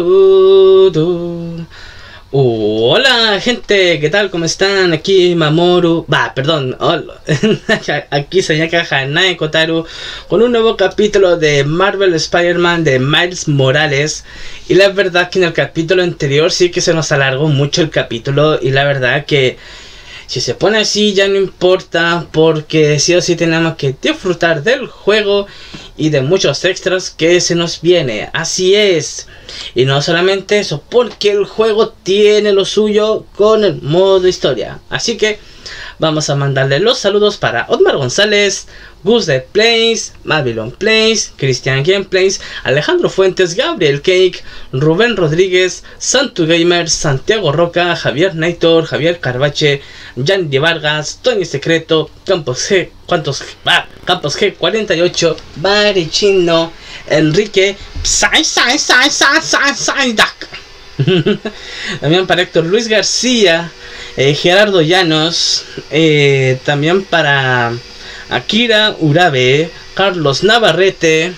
Hola gente, ¿qué tal? ¿Cómo están? Aquí Mamoru, va, perdón, aquí Sayaka Hanae Kotaru con un nuevo capítulo de Marvel Spider-Man de Miles Morales y la verdad que en el capítulo anterior sí que se nos alargó mucho el capítulo y la verdad que si se pone así ya no importa porque sí o sí tenemos que disfrutar del juego y de muchos extras que se nos viene. Así es. Y no solamente eso, porque el juego tiene lo suyo con el modo historia. Así que vamos a mandarle los saludos para Otmar González, Gus de Plays, Babylon Plays, Christian Gameplays, Alejandro Fuentes, Gabriel Cake, Rubén Rodríguez, Santu Gamer, Santiago Roca, Javier Naitor, Javier Carbache, Yandy Vargas, Tony Secreto, Campos G, ¿cuántos? Ah, Campos G 48, Chino, Enrique, Sai Sai Sai Sai Sai Sai También para Héctor Luis García, eh, Gerardo Llanos, eh, también para Akira Urabe, Carlos Navarrete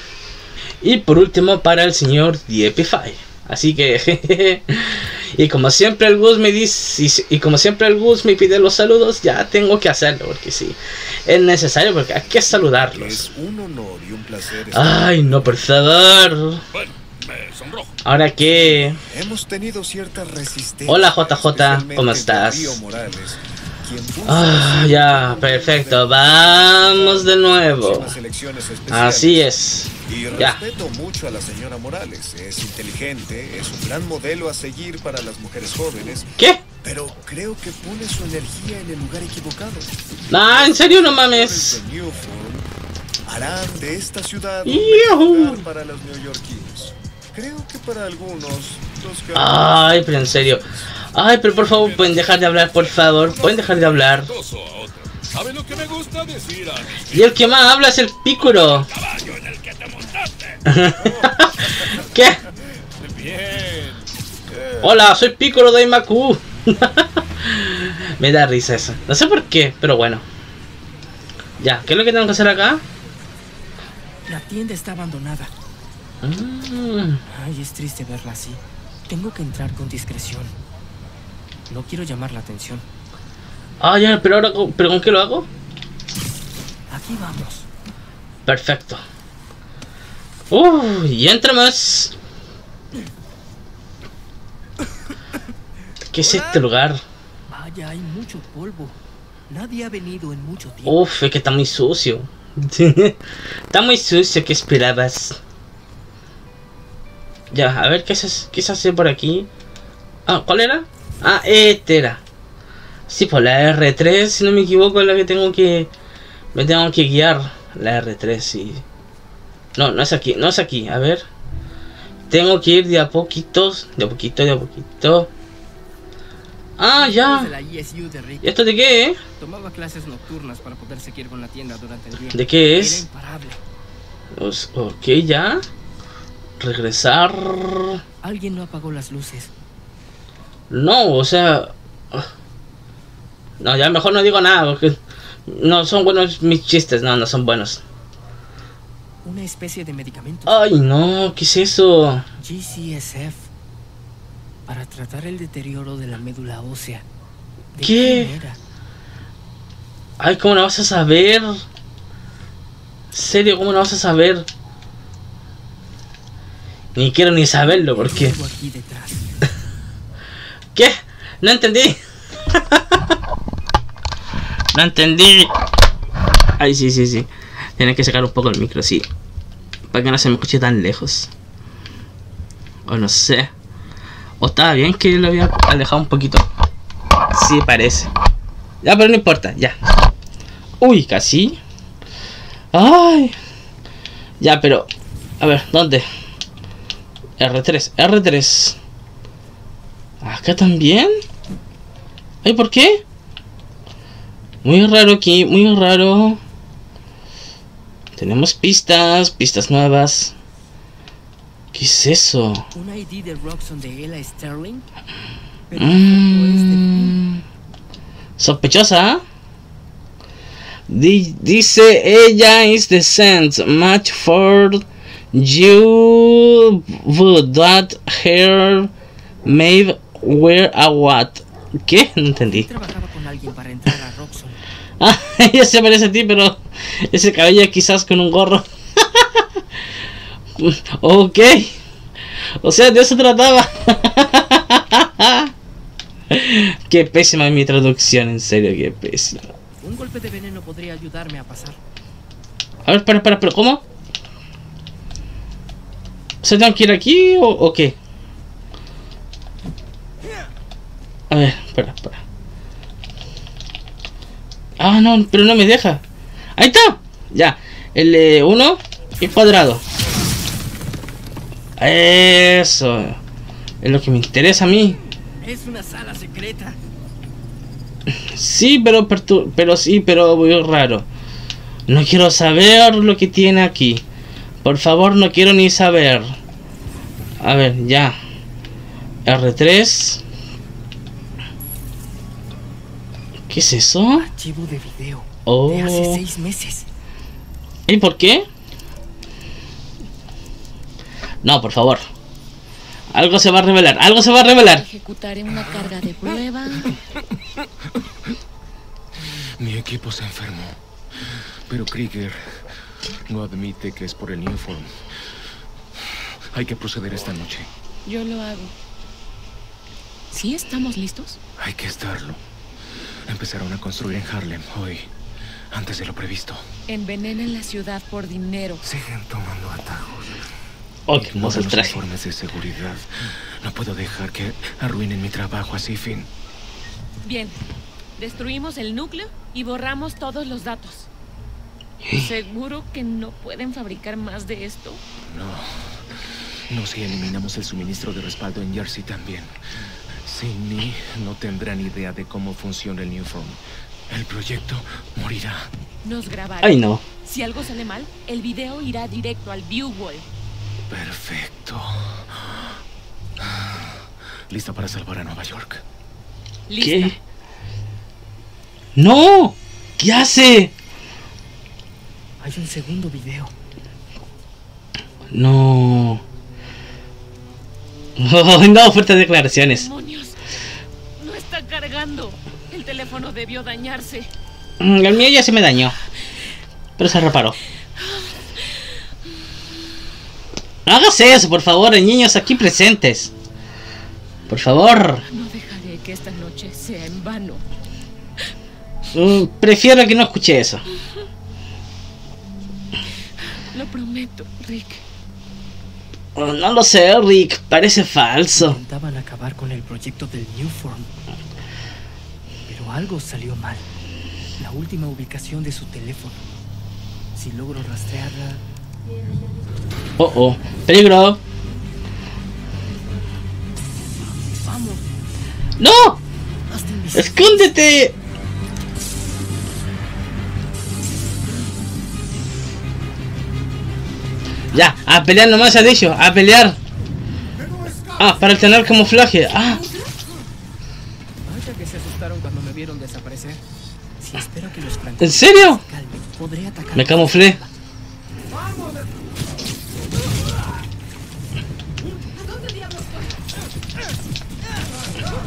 y por último para el señor Diepify. Así que, y como siempre el Gus me dice, y, como siempre el Gus me pide los saludos, ya tengo que hacerlo, porque sí, es necesario, porque hay que saludarlos. Es un honor y un placer. Ay, no, por favor. Ahora que... Hemos tenido cierta resistencia. Hola JJ, ¿cómo estás? Ah, ya, perfecto. Vamos de nuevo. Así es. Y respeto mucho a la señora Morales. Es inteligente, es un gran modelo a seguir para las mujeres jóvenes. ¿Qué? Pero creo que pone su energía en el lugar equivocado. No, en serio, no mames. Harán de esta ciudad un para los neoyorquinos. Creo que para algunos. Ay, pero en serio. Ay, pero por favor, pueden dejar de hablar, por favor. Pueden dejar de hablar. Y el que más habla es el pícoro. ¿Qué? Hola, soy Pícoro de Imaku. Me da risa eso. No sé por qué, pero bueno. Ya, ¿qué es lo que tengo que hacer acá? La tienda está abandonada. Mm. Ay, es triste verla así. Tengo que entrar con discreción. No quiero llamar la atención. Ah, ya, pero ahora, ¿pero con qué lo hago? Aquí vamos. Perfecto. Uh, y entra más. ¿Qué es este lugar? Vaya, hay mucho polvo. Nadie ha venido en mucho tiempo. Uf, es que está muy sucio. está muy sucio, ¿qué esperabas? Ya, a ver, ¿qué se, qué se hace por aquí? Ah, ¿cuál era? Ah, este era. Sí, pues la R3, si no me equivoco, es la que tengo que... Me tengo que guiar. La R3, sí. No, no es aquí, no es aquí. A ver. Tengo que ir de a poquitos, de a poquito, de a poquito. Ah, ya. ¿Y esto de qué, eh? Tomaba clases nocturnas para poder seguir con la tienda durante el día. ¿De qué es? Pues, ok, ya. Regresar. Alguien no apagó las luces. No, o sea... No, ya mejor no digo nada, porque no son buenos mis chistes, no, no son buenos. Una especie de medicamento. Ay, no, ¿qué es eso? GCSF. Para tratar el deterioro de la médula ósea. ¿Qué? Ay, ¿cómo la vas a saber? ¿Serio, cómo la vas a saber? Ni quiero ni saberlo, porque... ¿Qué? No entendí. no entendí. Ay, sí, sí, sí. Tiene que sacar un poco el micro, sí. Para que no se me escuche tan lejos. O no sé. O estaba bien que lo había alejado un poquito. Sí, parece. Ya, pero no importa, ya. Uy, casi. Ay. Ya, pero... A ver, ¿dónde? R3, R3. ¿Acá también? ¿Ay, por qué? Muy raro aquí, muy raro. Tenemos pistas, pistas nuevas. ¿Qué es eso? Un ID de de Ella Sterling. Mm, sospechosa. Di- dice ella is the sense match for you would that her may wear a what? ¿Qué? No entendí. trabajaba con alguien para entrar a Roxxon. Ah, ella se parece a ti, pero ese cabello quizás con un gorro. ok. O sea, de eso trataba. qué pésima es mi traducción, en serio, qué pésima. Un golpe de veneno podría ayudarme a pasar. A ver, espera, espera, pero ¿cómo? ¿Se tengo que ir aquí o, o qué? A ver, espera, espera. Ah, no, pero no me deja. Ahí está. Ya. El eh, uno y cuadrado. Eso. Es lo que me interesa a mí. Es una sala secreta. Sí, pero pero sí, pero muy raro. No quiero saber lo que tiene aquí. Por favor, no quiero ni saber. A ver, ya. R3. ¿Qué es eso? Archivo de video. Oh. De hace seis meses. ¿Y por qué? No, por favor. Algo se va a revelar. Algo se va a revelar. Ejecutaré una carga de prueba. Mi equipo se enfermó. Pero Krieger no admite que es por el Newform. Hay que proceder esta noche. Yo lo hago. ¿Sí estamos listos? Hay que estarlo. Empezaron a construir en Harlem hoy, antes de lo previsto. Envenenen la ciudad por dinero. Siguen tomando atajos. Oh, qué hermoso el los traje. informes de seguridad. No puedo dejar que arruinen mi trabajo así, Finn. Bien. Destruimos el núcleo y borramos todos los datos. ¿Seguro que no pueden fabricar más de esto? No. No si eliminamos el suministro de respaldo en Jersey también. Sin mí no tendrán idea de cómo funciona el Newform. El proyecto morirá. Nos grabaron. Ay, no. Si algo sale mal, el video irá directo al view wall. Perfecto. Lista para salvar a Nueva York. Lista. ¿Qué? ¡No! ¿Qué hace? Hay un segundo video. No. Oh, no, fuertes declaraciones. Cargando. El teléfono debió dañarse. Mm, El mío ya se me dañó. Pero se reparó. No hagas eso, por favor, niños aquí presentes. Por favor. No dejaré que esta noche sea en vano. Mm, Prefiero que no escuche eso. Lo prometo, Rick. Oh, No lo sé, Rick. Parece falso. Intentaban acabar con el proyecto del Newform. Pero algo salió mal. La última ubicación de su teléfono. Si logro rastrearla, Oh, oh. Peligro. vamos, ¡No! ¡Escóndete! Ya, a pelear nomás ha dicho, a pelear. Ah, para tener camuflaje. Ah, ¿en serio? Me camuflé.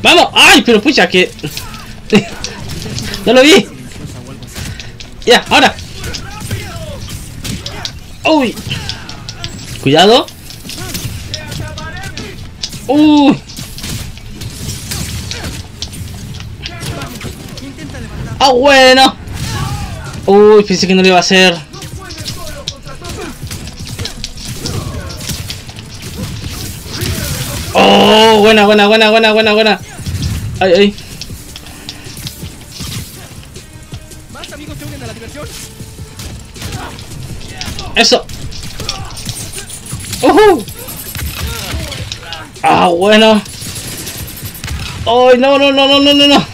¡Vamos! ¡Ay! Pero pucha, que. ¡No lo vi! ¡Ya! ¡Ahora! ¡Uy! Cuidado. ¡Uy! ¡Ah, bueno! Uy, pensé que no lo iba a hacer. Oh, buena, buena, buena, buena, buena, buena. Ay, ay. Más amigos se unen a la diversión. Eso. ¡Ujú! Ah, bueno. ¡Ay, no, no, no, no, no, no, no!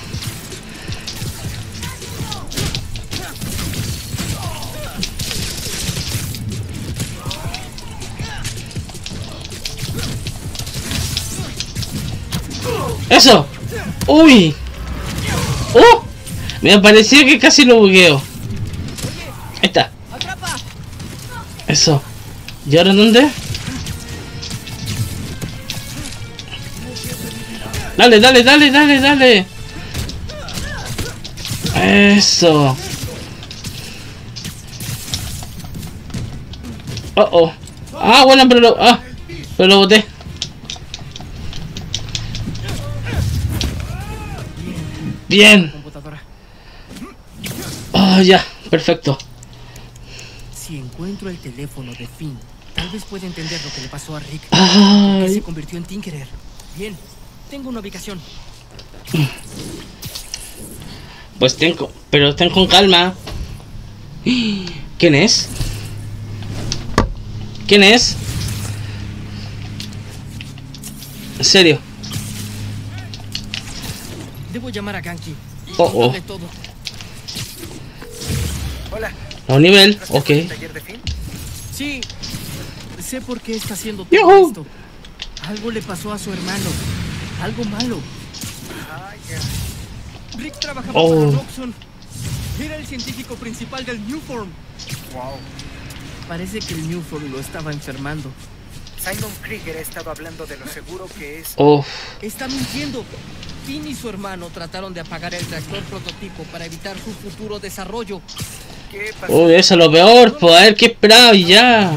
¡Eso! ¡Uy! ¡Oh! Me pareció que casi lo bugueo. Ahí está. Eso. ¿Y ahora dónde? Dale, dale, dale, dale, dale. Eso. Oh, oh. Ah, bueno, pero lo... Ah, pero lo boté. Bien. Ah, ya. Perfecto. Si encuentro el teléfono de Finn, tal vez pueda entender lo que le pasó a Rick. Que se convirtió en Tinkerer. Bien, tengo una ubicación. Pues tengo... Pero ten con calma. ¿Quién es? ¿Quién es? En serio. Debo llamar a Ganki. Oh, oh. todo. Hola, A un nivel. ¿no estás Ok. Sí, sé por qué está haciendo todo esto. Algo le pasó a su hermano. Algo malo. Ah. Rick trabajaba Oh. para Roxxon. Era el científico principal del Newform. Wow. Parece que el Newform lo estaba enfermando. Simon Krieger ha estado hablando de lo seguro que es. Uf. Está mintiendo. Finn y su hermano trataron de apagar el reactor prototipo para evitar su futuro desarrollo. ¿Qué pasó? Uy, eso es lo peor. Pues a ver qué esperaba y ya.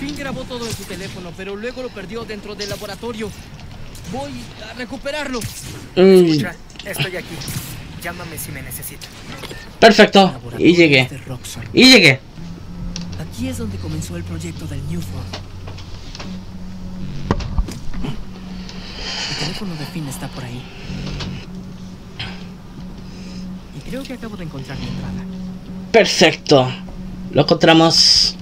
Finn grabó todo en su teléfono, pero luego lo perdió dentro del laboratorio. Voy a recuperarlo. Mm, Escucha, estoy aquí. Llámame si me necesitas. perfecto. Y llegué. Y llegué. Aquí es donde comenzó el proyecto del Newform. Teléfono de Finn está por ahí. Y creo que acabo de encontrar mi entrada. Perfecto. Lo encontramos.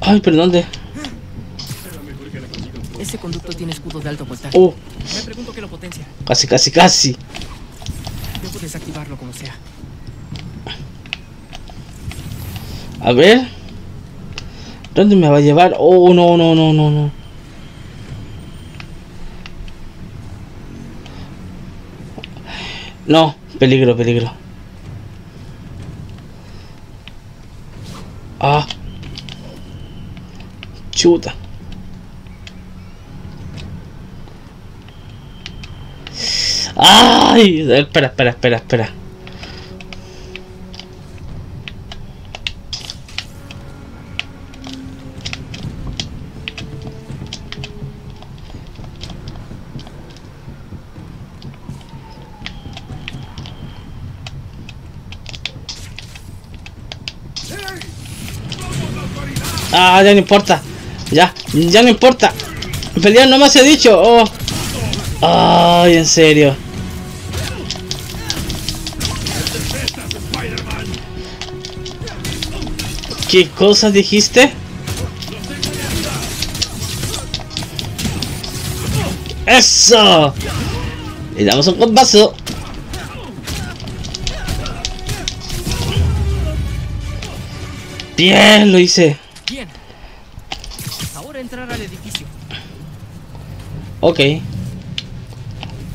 Ay, pero ¿dónde? Ese conducto tiene escudo de alto voltaje. Uh, Me pregunto qué lo potencia. casi, casi, casi. Debo desactivarlo como sea. A ver. ¿Dónde me va a llevar? Oh, no, no, no, no, no. No, peligro, peligro. Ah. Chuta. Ay, espera, espera, espera, espera. Ya no importa. Ya, ya no importa. Pelear no más he dicho. Oh. Ay, en serio. ¿Qué cosas dijiste? ¡Eso! Le damos un combazo. Bien, lo hice. Entrar al edificio. Ok.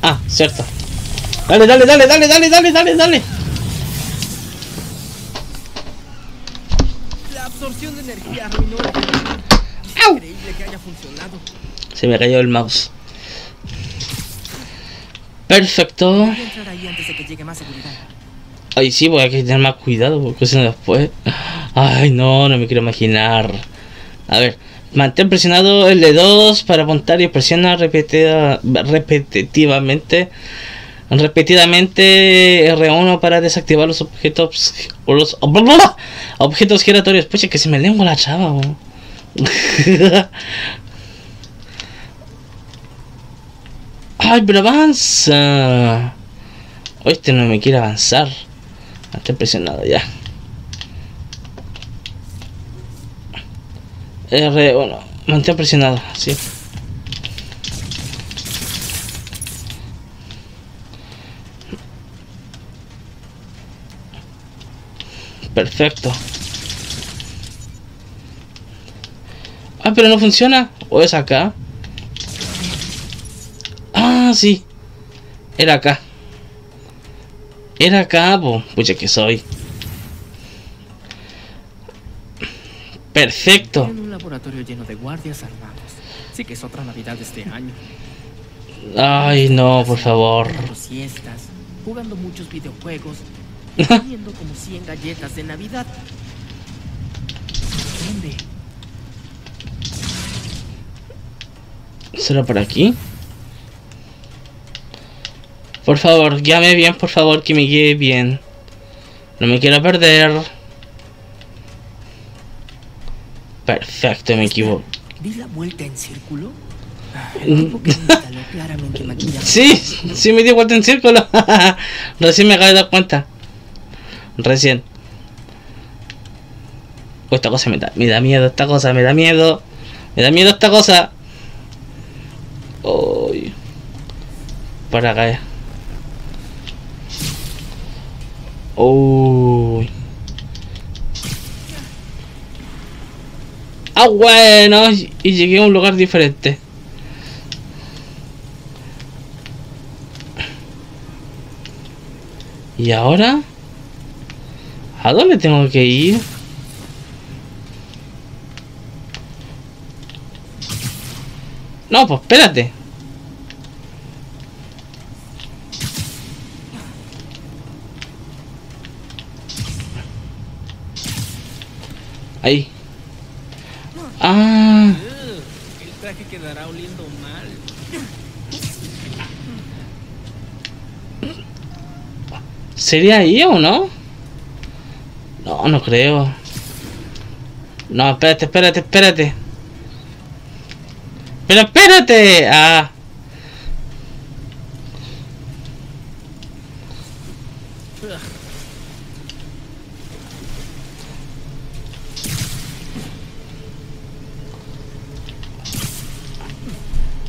Ah, cierto. Dale, dale, dale, dale, dale, dale, dale, dale. La absorción de energía arruinó Au. increíble que haya funcionado. Se me cayó el mouse. Perfecto. Voy a entrar ahí antes de que llegue más seguridad. Ay, sí, porque hay que tener más cuidado porque si no después. Ay, no, no me quiero imaginar. A ver, mantén presionado el D2 para apuntar y presiona repetida, repetitivamente. Repetidamente R1 para desactivar los objetos o los objetos giratorios. Pucha, que se me lengua la chava. Ay, pero avanza. Este no me quiere avanzar. Está presionado ya. R, bueno, mantén presionado, sí. Perfecto. Ah, pero no funciona. ¿O es acá? Ah, sí. Era acá. Era acá, po. Pucha que soy. Perfecto. En un laboratorio lleno de guardias armados. Sí que es otra Navidad de este año. Ay, no, por favor. Siestas, jugando muchos videojuegos, comiendo como 100 galletas de Navidad. ¿Dónde? ¿Será por aquí? Por favor, guíame bien, por favor, que me guíe bien. No me quiero perder. Perfecto, me equivoco. ¿Di la vuelta en círculo? Ah, El tipo que me instaló claramente maquilla. Sí, sí me di vuelta en círculo. Recién me acabo de dar cuenta. Recién. Oh, esta cosa me da, me da miedo, esta cosa me da miedo. Me da miedo esta cosa. Uy. Para acá. Uy. Ah, bueno. Y llegué a un lugar diferente. ¿Y ahora? ¿A dónde tengo que ir? No, pues espérate. Ahí. Ah. El traje quedará oliendo mal. ¿Sería ahí o no? No, no creo. No, espérate, espérate, espérate. Pero espérate. Ah.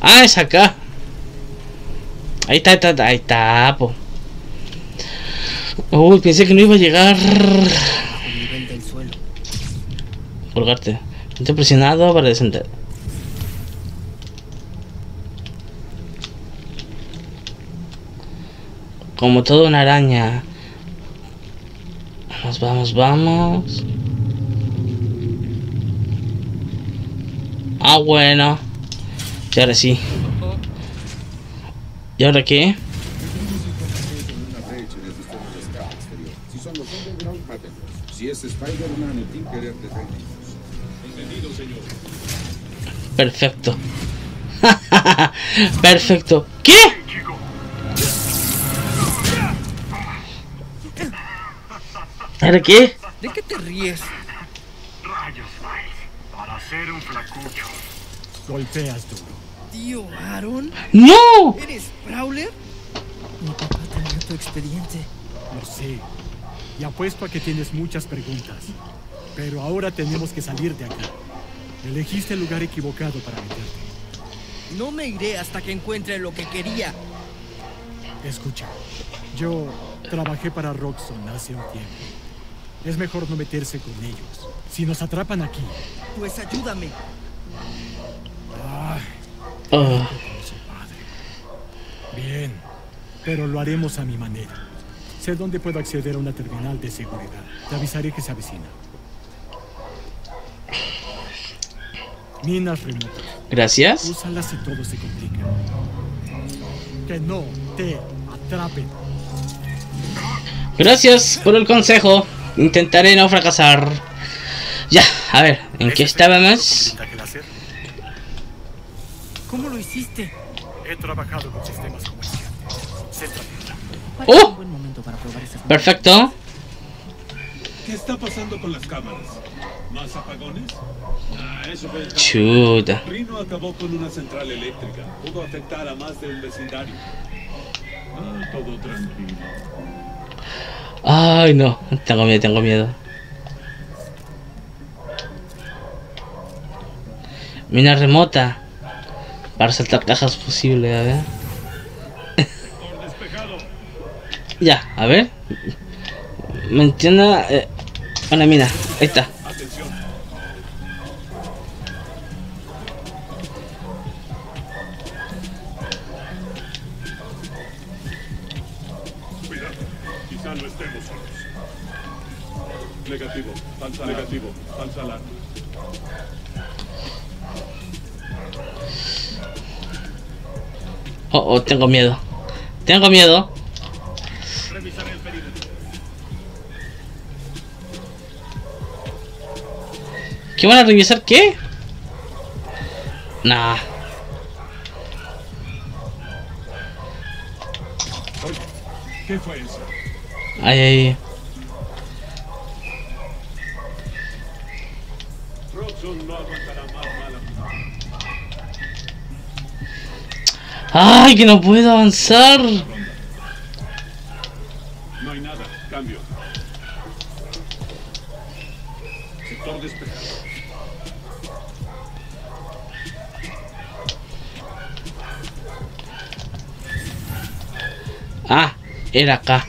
Ah, es acá. Ahí está, ahí está, ahí está, po. Uy, pensé que no iba a llegar. Colgarte. Estoy presionado para descender. Como toda una araña. Vamos, vamos, vamos. Ah, bueno. Y ahora sí. ¿Y ahora qué? Perfecto. Perfecto. ¿Qué? ¿Ahora qué? ¿De qué te ríes? Rayos, Miles. Para ser un flacucho. Golpeas duro. Tío Aaron, ¡No! ¿eres Prowler? Mi papá tenía tu expediente. Lo sé. Y apuesto a que tienes muchas preguntas. Pero ahora tenemos que salir de acá. Elegiste el lugar equivocado para meterte. No me iré hasta que encuentre lo que quería. Escucha, yo trabajé para Roxxon hace un tiempo. Es mejor no meterse con ellos. Si nos atrapan aquí, Pues ayúdame. Ah. Bien, pero lo haremos a mi manera. Sé dónde puedo acceder a una terminal de seguridad. Te avisaré que se avecina. Minas remotas. gracias. Úsalas si todo se complica. Que no te atrapen. Gracias por el consejo. Intentaré no fracasar. Ya, a ver, ¿en qué estábamos? Pintaje láser. ¿Cómo lo hiciste? He trabajado con sistemas este. Céntrate. ¡Oh! un buen momento para probar esas Perfecto. ¿Qué está pasando con las cámaras? ¿Más apagones? Ah, eso fue el Chuta. Rino acabó con una central eléctrica. Pudo afectar a más de un vecindario. Ah, todo tranquilo. Ay, no. Tengo miedo, tengo miedo. Mina remota. Para saltar cajas posible, a ver. ya, a ver. Menciona eh, una mina, ahí está. Negativo, panza negativo, panza larga. Oh, oh, tengo miedo. Tengo miedo. ¿Qué van a revisar qué? Nah. ¿qué fue eso? Ay, ay no aguantará más mala Ay, que no puedo avanzar. No hay nada. Cambio. Sector despejado. Ah, era acá.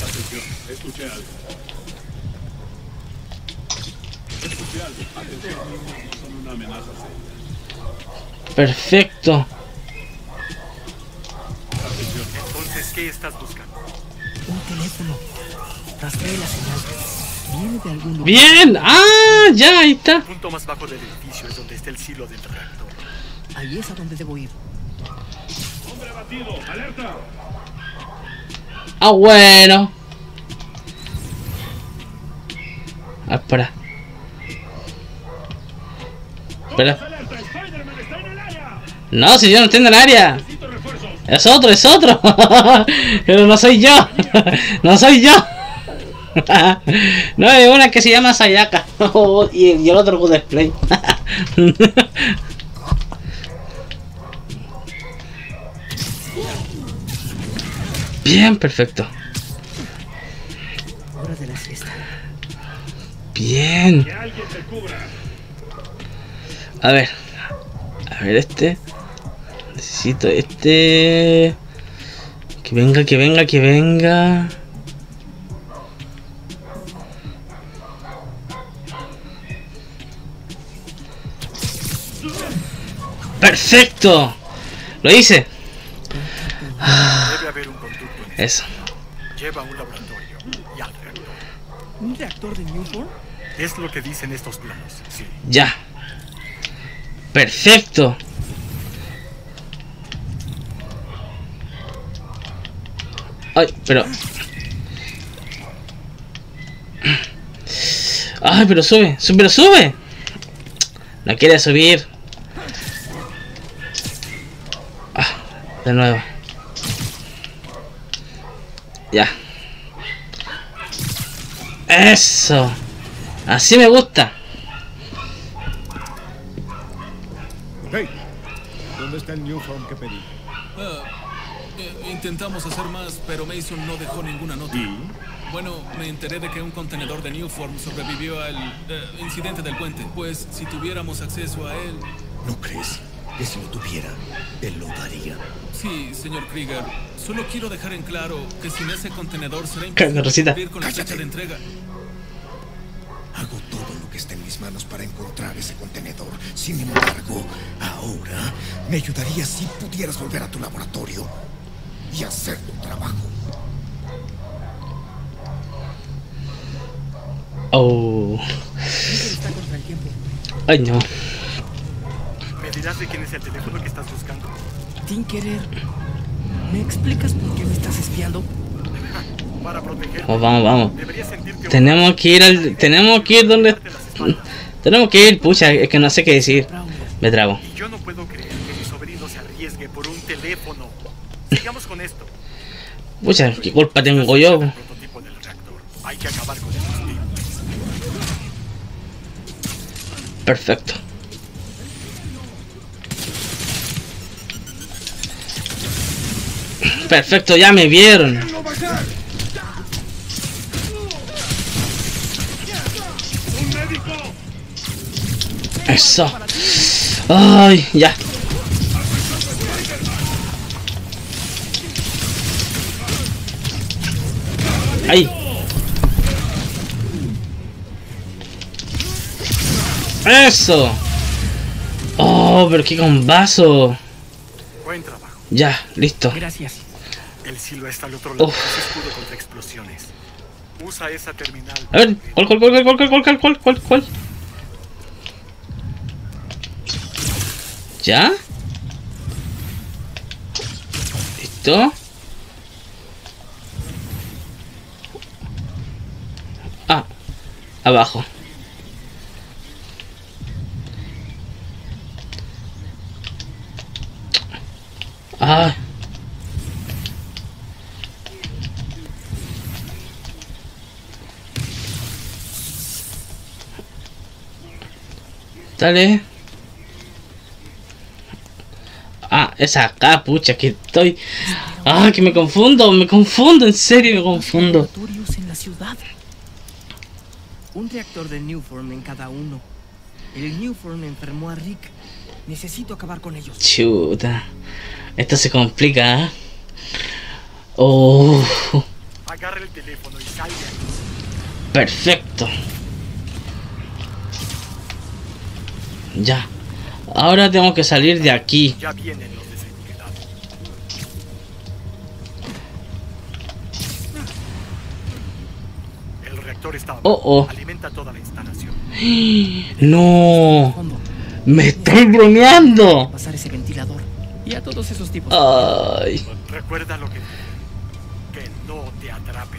Atención. Escuché algo. Escuché algo. Atención. No son una amenaza seria. Perfecto. Entonces, ¿qué estás buscando? Un teléfono. Rastree la señal. Viene de algún lugar. Bien. Ah, ya, ahí está. El punto más bajo del edificio es donde está el silo del reactor. Ahí es a donde debo ir. Hombre abatido. Alerta. Ah, bueno. Ah, espera. Espera. No, si yo no estoy en el área. Es otro, es otro. Pero no soy yo. No soy yo. No, hay una que se llama Sayaka. y, y el otro Good Display. Bien, perfecto. Hora de la siesta. Bien. A ver. A ver este. Necesito este. Que venga, que venga, que venga. ¡Perfecto! Lo hice. Debe haber un conducto en este. Eso. Lleva un laboratorio y al reactor. ¿Un reactor de Newport? Es lo que dicen estos planos. Sí. Ya. Perfecto. Ay, pero... Ay, pero sube, sube, pero sube. No quiere subir. Ah, de nuevo. Ya. Eso. Así me gusta. Hey, ¿dónde está el new form que pedí? Intentamos hacer más, pero Mason no dejó ninguna nota. Bueno, me enteré de que un contenedor de Newform sobrevivió al eh, incidente del puente. Pues si tuviéramos acceso a él... ¿No crees que si lo tuviera, él lo daría? Sí, señor Krieger. Solo quiero dejar en claro que sin ese contenedor será imposible cumplir con la fecha de entrega. Hago todo lo que esté en mis manos para encontrar ese contenedor. Sin embargo, ahora me ayudaría si pudieras volver a tu laboratorio y hacer tu trabajo. Oh. Ay, no. ¿Me dirás de quién es el teléfono que estás buscando? Tinkerer, ¿me explicas por qué me estás espiando? Para proteger. Vamos, vamos, vamos. Tenemos que ir al... Tenemos que ir donde... Tenemos que ir, pucha, es que no sé qué decir. Me trabo. Y yo no puedo creer que mi sobrino se arriesgue por un teléfono. Sigamos con esto. Pucha, ¿qué culpa tengo yo? Hay que acabar con tipos. Perfecto. Perfecto, ya me vieron. Eso. Ay, ya. Ahí. Eso. Oh, pero qué con vaso. Buen trabajo. Ya, listo. Gracias. El silo está al otro lado. Es escudo contra explosiones. Usa esa terminal. A ver, ¿cuál, cuál, cuál, cuál, cuál, cuál, cuál, cuál, cuál? ¿Ya? ¿Listo? Abajo. Ah. Dale. Ah, es acá, pucha, que estoy... Ah, que me confundo, me confundo, en serio me confundo. En la ciudad. Un reactor de Newform en cada uno. El Newform enfermó a Rick. Necesito acabar con ellos. Chuta. Esto se complica, ¿eh? Oh. Agarra el teléfono y salga. Perfecto. Ya. Ahora tengo que salir de aquí. Ya vienen los. El reactor está Oh, oh. Toda la instalación. No. Me estoy bromeando. Pasar ese ventilador. Y a todos esos tipos. Ay. Recuerda lo que que no te atrape.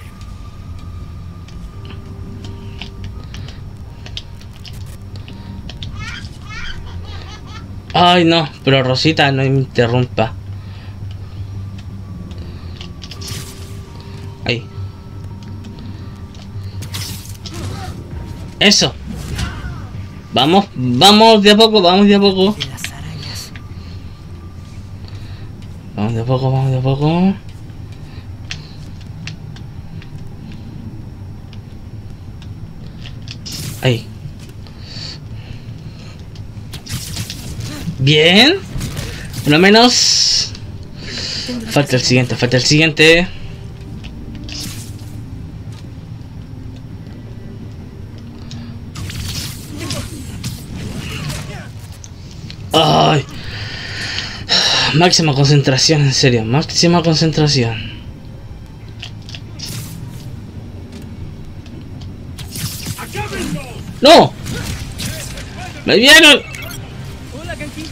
Ay, no. Pero Rosita, no me interrumpa. Eso. Vamos, vamos de a poco, vamos de a poco. Vamos de a poco, vamos de a poco. Ahí. Bien. Por lo menos. Falta el siguiente, falta el siguiente. Máxima concentración, en serio, máxima concentración. ¡No! ¡Me vieron! Hola, Genki.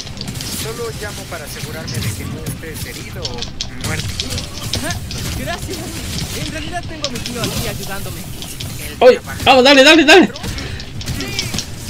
Solo llamo para asegurarme de que no estés herido o muerto. Ah, Gracias. En realidad tengo a mi tío aquí ayudándome. ¡Uy! ¡Vamos, dale, dale, dale!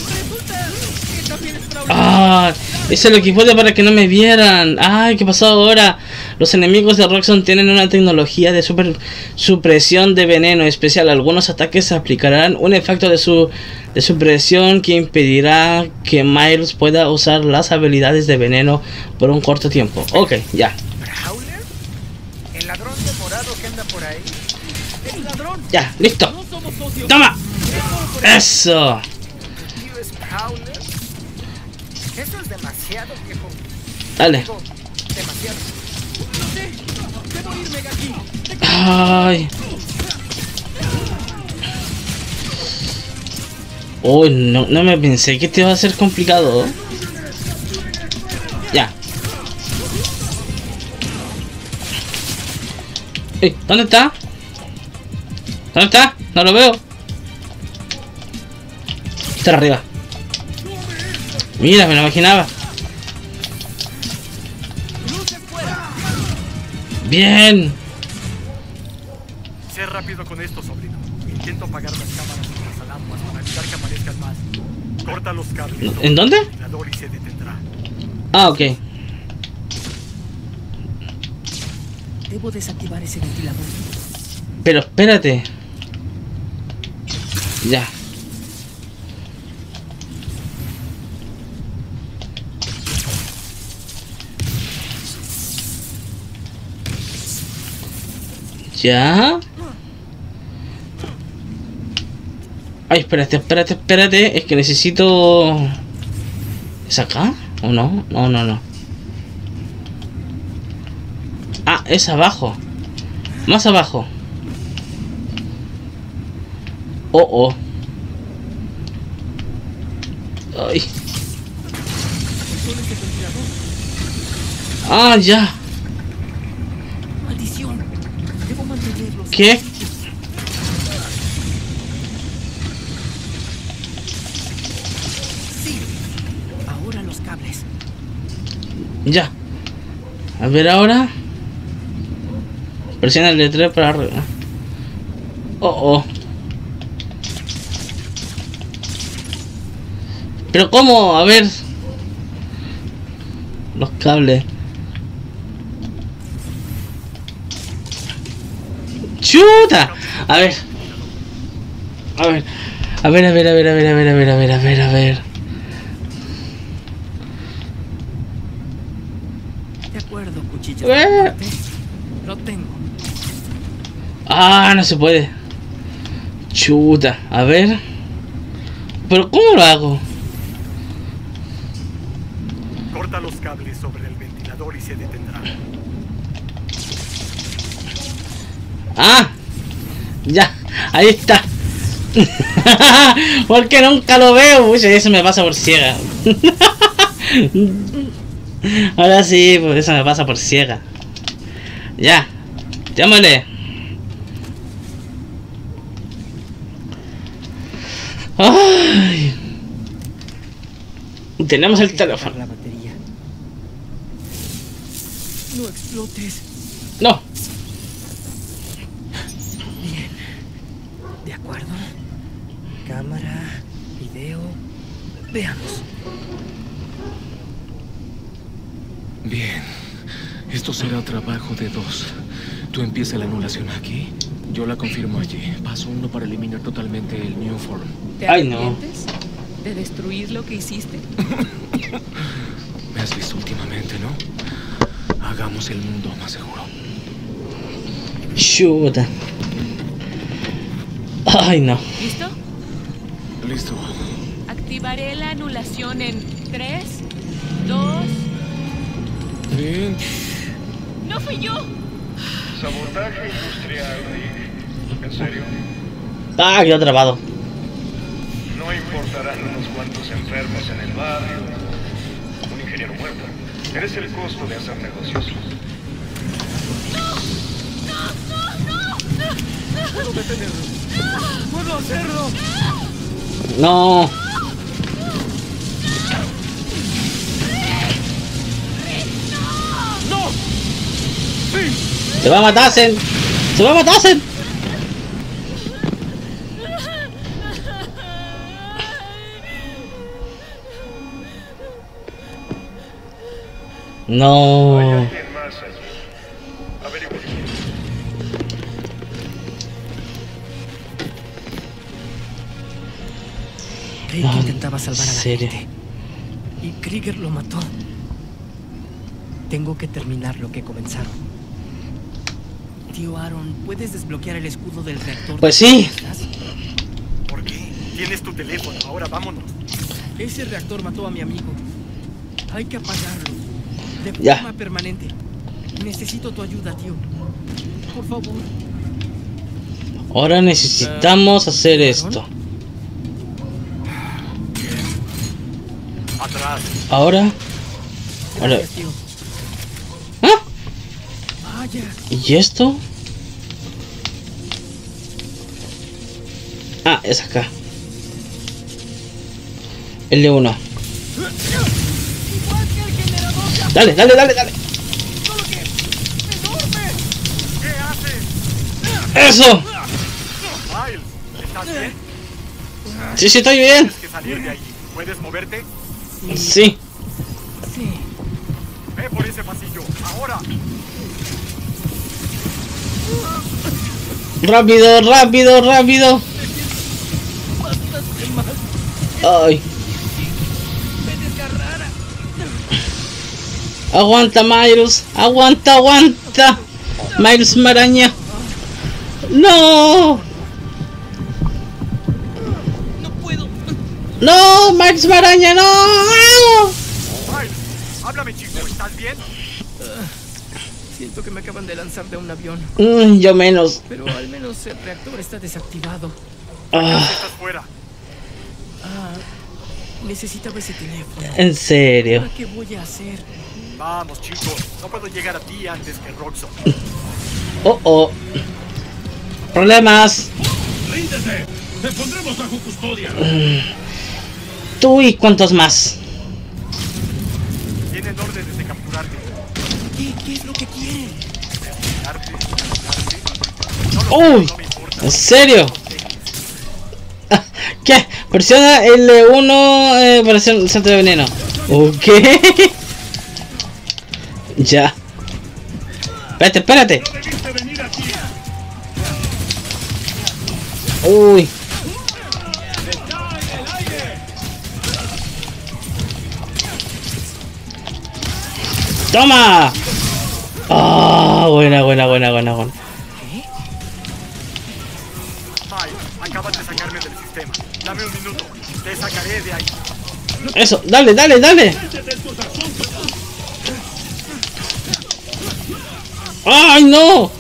Resulta que también es. ¡Ah! Es lo que puede para que no me vieran. ¡Ay! ¿Qué pasó ahora? Los enemigos de Roxxon tienen una tecnología de super supresión de veneno especial. Algunos ataques aplicarán un efecto de su de supresión que impedirá que Miles pueda usar las habilidades de veneno por un corto tiempo. Ok, ya. ¿Prowler? ¿El ladrón de morado que anda por ahí? ¡El ladrón! Ya, listo. ¡Toma! Es demasiado, viejo. Dale. Digo, demasiado. No sé. Debo irme, Genki. Ay. Uy, no, no me pensé que te iba a ser complicado. Ya. ¿Dónde está? ¿Dónde está? No lo veo. Está arriba. Mira, me lo imaginaba. Bien. Sé rápido con esto, sobrino. Intento apagar las cámaras y las alarmas para evitar que aparezcan más. Corta los cables. ¿En dónde? El ventilador y se detendrá. Ah, ok. Debo desactivar ese ventilador. Pero espérate. Ya. Ya. Ay, espérate, espérate, espérate. Es que necesito... ¿Es acá? ¿O no? No, no, no. Ah, es abajo. Más abajo. Oh, oh. Ay. Ah, ya. ¿Qué? Sí. Ahora los cables. Ya. A ver ahora. Presiona el letrero para arriba. Oh, oh. Pero cómo, a ver. Los cables. ¡Chuta! A ver. A ver. A ver, a ver, a ver, a ver, a ver, a ver, a ver, a ver, a ver. De acuerdo, cuchillo. Eh. Lo tengo. Ah, no se puede. Chuta, a ver. Pero ¿cómo lo hago? Corta los cables sobre el ventilador y se detendrá. Ah, ya, ahí está. Porque nunca lo veo. Uy, eso me pasa por ciega. Ahora sí, pues eso me pasa por ciega. Ya, llámale. Ay. Tenemos el teléfono. La batería. No explotes. No. Bien. De acuerdo. Cámara, video. Veamos. Bien. Esto será trabajo de dos. Tú empieza la anulación aquí. Yo la confirmo allí. Paso uno para eliminar totalmente el New Form. ¿Te Ay, no. de destruir lo que hiciste? Me has visto últimamente, ¿no? Hagamos el mundo más seguro. Chuta. Ay, no. ¿Listo? Listo. Activaré la anulación en 3, 2... Bien. ¡No fui yo! Sabotaje industrial, Rick. ¿En serio? Ah, quedó trabado. No importarán unos cuantos enfermos en el barrio. Un ingeniero muerto. Eres el costo de hacer negocios. Puedo detenerlo. Puedo hacerlo. No. ¡No! Se va a matar, Sen. Se va a matar, Sen. Hay No. Intentaba salvar a la serio. gente. Y Krieger lo mató. Tengo que terminar lo que comenzaron. Tío Aaron, ¿puedes desbloquear el escudo del reactor? Pues sí. ¿Por qué? Tienes tu teléfono. Ahora vámonos. Ese reactor mató a mi amigo. Hay que apagarlo. De Ya. forma permanente. Necesito tu ayuda, tío. Por favor. Ahora necesitamos hacer esto. Ahora. Ahora. ¿Ah? ¿Y esto? Ah, es acá. El de uno. Dale, dale, dale, dale. ¡Eso! Sí, sí, estoy bien. ¿Puedes moverte? Sí. Sí. Ve por ese pasillo. Ahora. Rápido, rápido, rápido. Ay. Aguanta, Miles. Aguanta, aguanta. Miles Maraña. No No, Miles Maraña, no. Miles, háblame, chico. ¿Estás bien? Siento que me acaban de lanzar de un avión. Mm, yo menos. Pero al menos el reactor está desactivado. Ah, Estás fuera. Ah, necesitaba ese teléfono. en serio. ¿Ahora qué voy a hacer? Vamos, chicos. No puedo llegar a ti antes que Roxon. Oh, oh. Problemas. ¡Ríndete! ¡Te pondremos bajo custodia! Tú y cuántos más. Tienen órdenes de capturarte. ¿Qué, qué es lo que quieren? Asesinarte, matarte. No Uy, no me importa. ¿en serio? ¿Qué? Presiona L1 eh, para hacer un centro de veneno. Ok. ya. Espérate, espérate. Uy. ¡Toma! Ah, buena, buena, buena, buena, buena. Miles, acabas de sacarme del sistema. Dame un minuto. Te sacaré de ahí. Eso, dale, dale, dale. ¡Ay, no!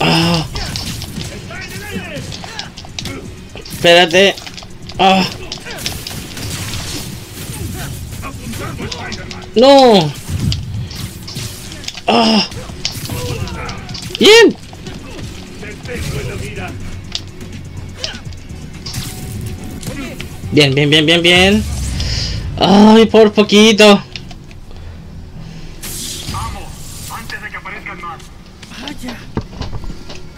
Ah. Espérate. Ah. No. Ah. Bien. Bien, bien, bien, bien, bien. Ay, por poquito. Vamos, antes de que aparezcan más. ¡Vaya!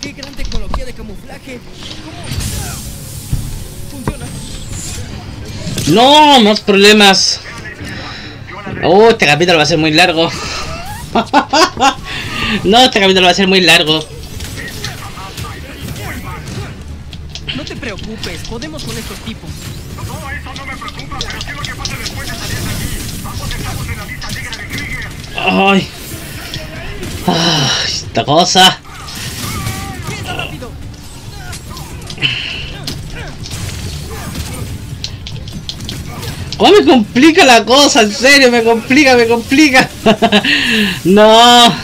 ¡Qué gran tecnología de camuflaje! ¿Cómo? ¡Funciona! No, más problemas. Oh, este capítulo va a ser muy largo. no, este capítulo va a ser muy largo. No te preocupes, podemos con estos tipos. Todo eso no me preocupa, pero sé lo que pasa después de salir de aquí. Vamos, estamos en la lista negra de Krieger. Ay. Ay, esta cosa. ¿Cómo me complica la cosa? En serio, me complica, me complica. no.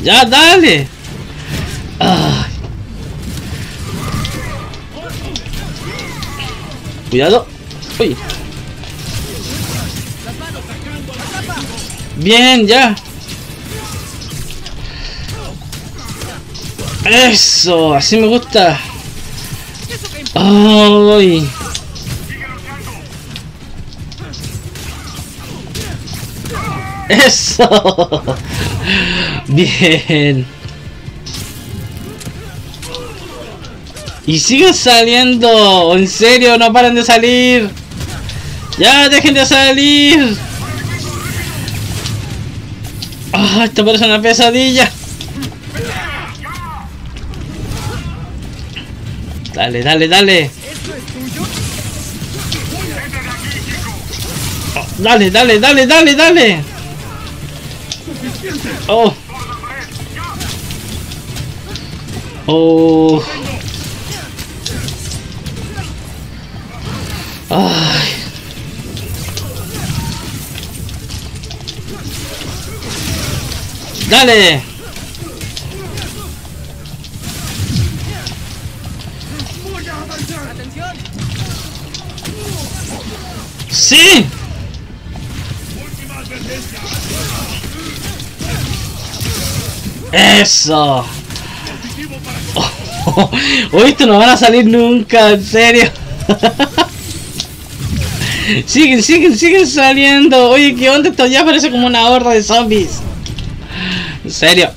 Ya, dale. Ay. Cuidado. Uy. Bien, ya. Eso, así me gusta. Ay. Eso. Bien. Y siguen saliendo. En serio, no paran de salir. Ya, dejen de salir. Ah, esto parece una pesadilla. Dale, dale, dale. Oh, dale, dale, dale, dale, dale. Oh. Oh. Ay. Dale. Sí. Eso. Oh, esto no van a salir nunca, en serio. siguen, siguen, siguen saliendo. Oye, ¿qué onda? Esto ya parece como una horda de zombies. En serio.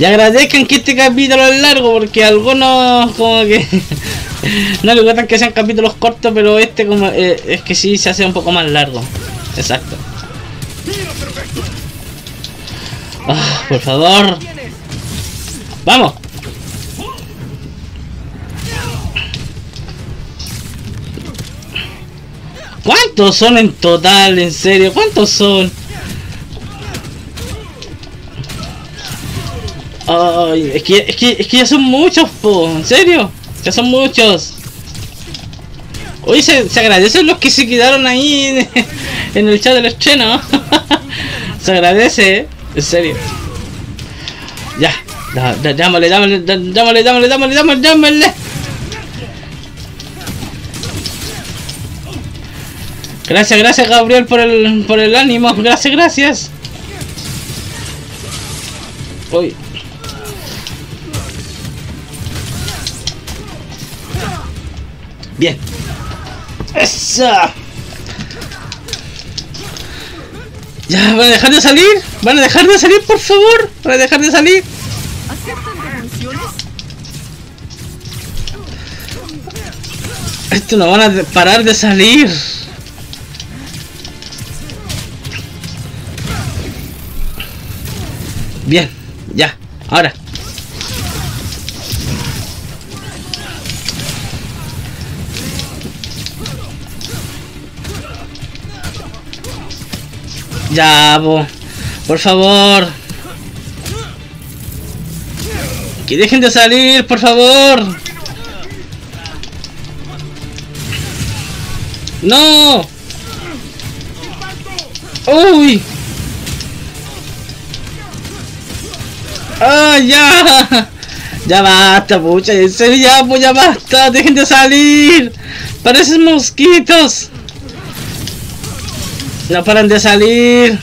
Y agradezcan que este capítulo es largo porque algunos como que no le gustan que sean capítulos cortos, pero este como eh, es que sí se hace un poco más largo. Exacto. Ah, por favor. Vamos. ¿Cuántos son en total? En serio, ¿cuántos son? Ay, es que, es que, es que ya son muchos, po, en serio, ya son muchos. Oye, se, se agradecen los que se quedaron ahí en, el chat del estreno. se agradece, ¿eh? en serio. Ya, Da, da, dámale, dámale, da- dámale, dámale, dámale. Gracias, gracias Gabriel por el, por el ánimo. Gracias, gracias. Uy. Bien. ¡Esa! ¿Ya van a dejar de salir? ¿Van a dejar de salir, por favor? ¿Van a dejar de salir? Esto no van a parar de salir. Bien, ya, ahora. Por favor. Que dejen de salir, por favor. ¡No! ¡Uy! ¡Ah, ya! Ya basta, pucha, en serio, ya, ya basta, dejen de salir. Parecen mosquitos. No paran de salir.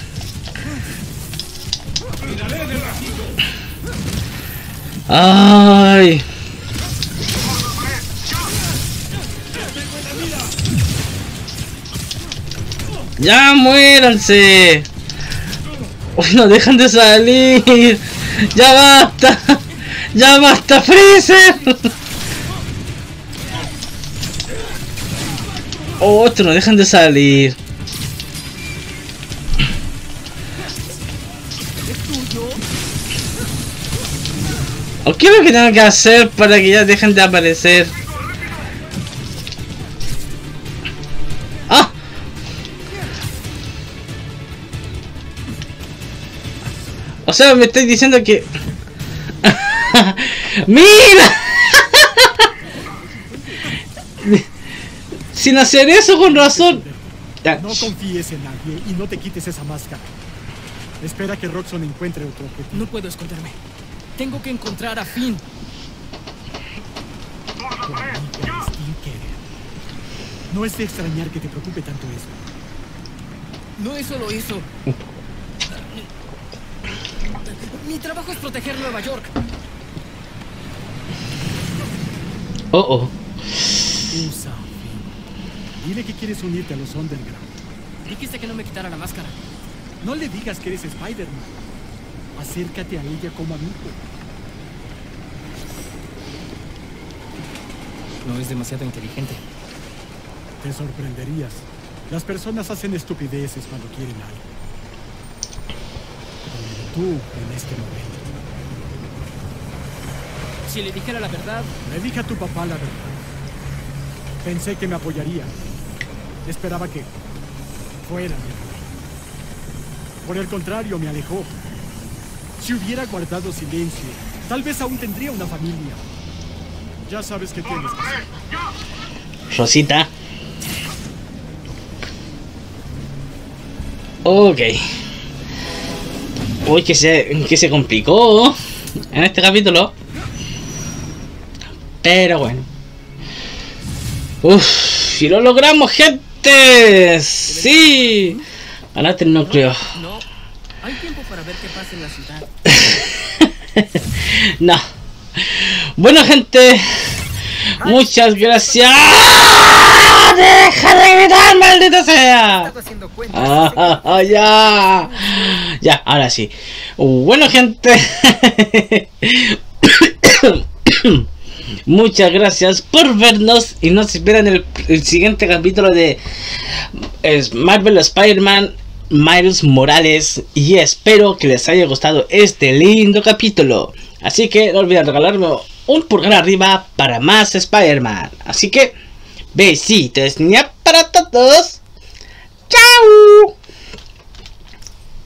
Ay. Ya muéranse. Uy, no dejan de salir. Ya basta. Ya basta, Freezer. Otro, no dejan de salir. ¿O qué es lo que tengo que hacer para que ya dejen de aparecer? ¡Ah! O sea, me estoy diciendo que... ¡Mira! Sin hacer eso con razón. No confíes en nadie y no te quites esa máscara. Espera que Roxxon encuentre otro objetivo. No puedo esconderme. Tengo que encontrar a Finn. No es de extrañar que te preocupe tanto eso. No es solo eso. Mi trabajo es proteger Nueva York. Oh, oh. Usa a Finn. Dile que quieres unirte a los Underground. Dijiste que no me quitara la máscara. No le digas que eres Spider-Man. Acércate a ella como amigo. No es demasiado inteligente. Te sorprenderías. Las personas hacen estupideces cuando quieren algo. Como tú en este momento. Si le dijera la verdad, Le dije a tu papá la verdad. Pensé que me apoyaría. Esperaba que fuera mi. Por el contrario, me alejó. Si hubiera guardado silencio, tal vez aún tendría una familia. Ya sabes que tienes que hacer. Rosita. Ok. Uy, que se, que se complicó en este capítulo. Pero bueno. Uff, y lo logramos, gente. Sí. Ganaste el núcleo. no. Hay tiempo para ver qué pasa en la ciudad. No. Bueno, gente. Muchas gracias. ¡Ah! ¡Deja de gritar, maldita sea! Ah, ya. Ya, ahora sí. Bueno, gente. Muchas gracias por vernos y nos esperan el, el siguiente capítulo de es Marvel Spider-Man Miles Morales y espero que les haya gustado este lindo capítulo. Así que no olviden regalarme un pulgar arriba para más Spider-Man. Así que besitos para todos. ¡Chao!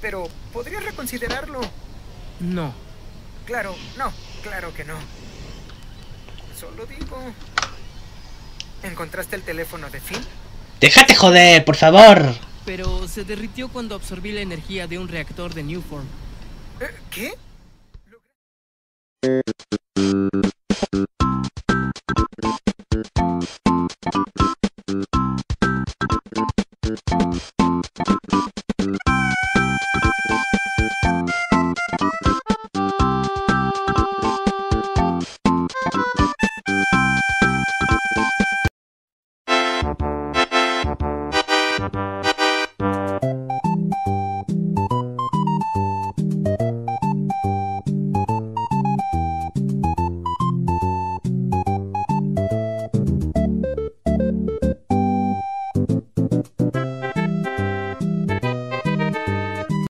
Pero podrías reconsiderarlo. No. Claro, no, claro que no. Solo digo. ¿Encontraste el teléfono de Finn? Déjate joder, por favor pero se derritió cuando absorbí la energía de un reactor de Newform. ¿Qué?